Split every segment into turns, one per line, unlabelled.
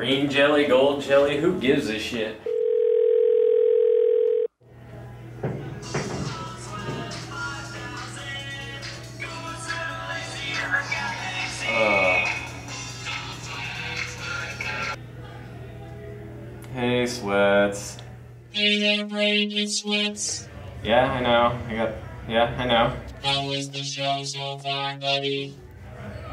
Green jelly, gold jelly, who gives a shit? Uh. Hey, Sweats.
Hey Sweats.
Yeah, I know. I got. Yeah, I know.
How was the show so far, buddy?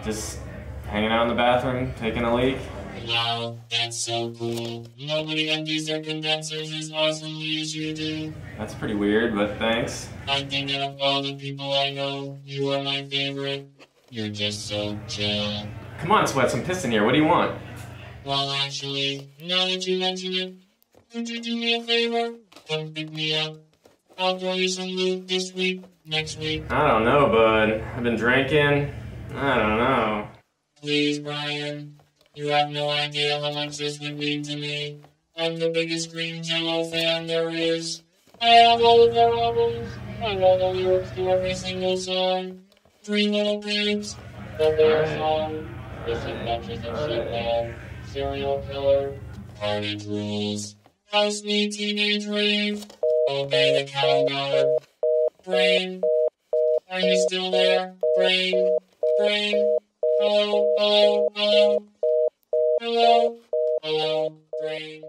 Just hanging out in the bathroom, taking a leak.
Wow, that's so cool. Nobody empties their condensers as awesomely as you do.
That's pretty weird, but thanks.
I think out of all the people I know, you are my favorite. You're just so chill.
Come on, Sweats, I'm pissing here. What do you want?
Well, actually, now that you mention it, could you do me a favor? Come pick me up. I'll throw you some loot this week, next week.
I don't know, bud. I've been drinking. I don't know.
Please, Brian. You have no idea how much this would mean to me. I'm the biggest Green Jello fan there is. I have all of their albums. I know the lyrics to every single song. Three Little Pigs, the Bear. Song, This Adventures of Shitman, Serial Killer, Carnage Rules, House Me Teenage Rave, Obey the Cow God, Brain, are you still there? Brain, Brain, hello, hello, hello. Hello, hello, three.